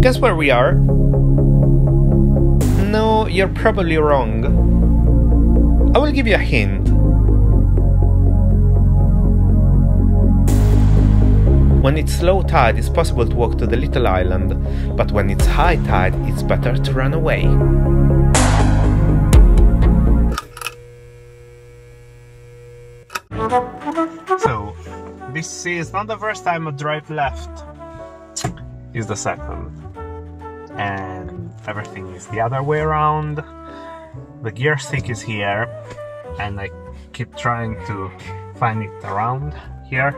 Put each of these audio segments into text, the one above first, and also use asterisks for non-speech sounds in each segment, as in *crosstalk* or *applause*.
Guess where we are? No, you're probably wrong. I will give you a hint. When it's low tide, it's possible to walk to the little island, but when it's high tide, it's better to run away. So, this is not the first time I drive left, it's the second. And everything is the other way around. The gear stick is here, and I keep trying to find it around here.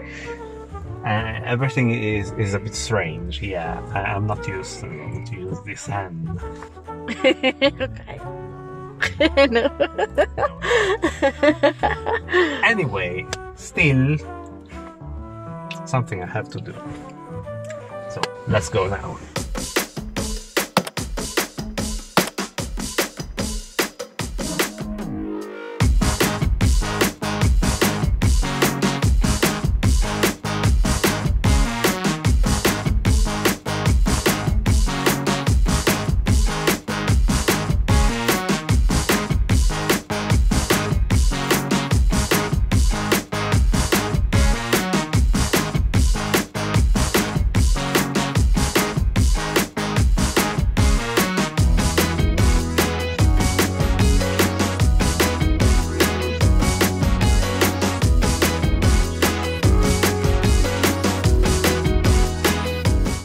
And everything is, is a bit strange, yeah. I, I'm not used to, to use this hand. *laughs* okay. no. *laughs* Anyway, still something I have to do. Let's go now.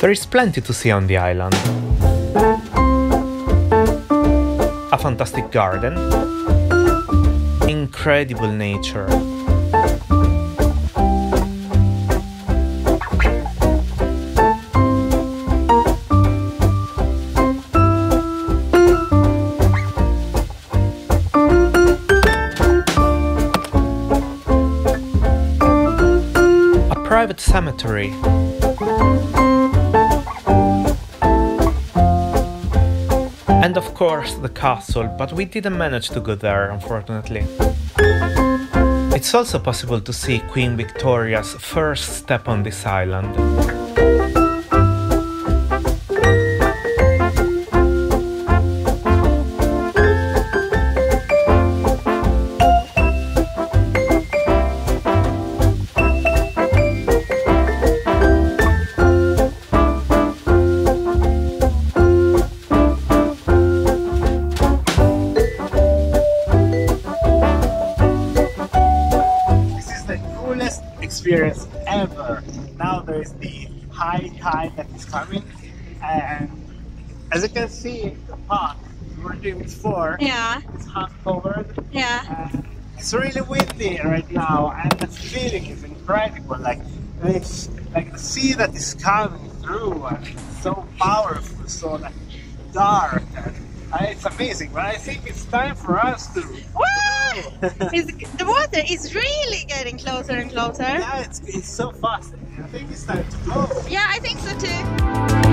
There is plenty to see on the island. A fantastic garden, incredible nature, a private cemetery And of course the castle, but we didn't manage to go there, unfortunately. It's also possible to see Queen Victoria's first step on this island. Experience ever. Now there is the high tide that is coming, and as you can see, the park we were doing before Yeah, is half covered. yeah. Uh, it's really windy right now, and the feeling is incredible. Like it's like the sea that is coming through, and it's so powerful, so like dark. It's amazing, but I think it's time for us to. The water is really getting closer and closer. Yeah, it's, it's so fast. I think it's time to go. Yeah, I think so too.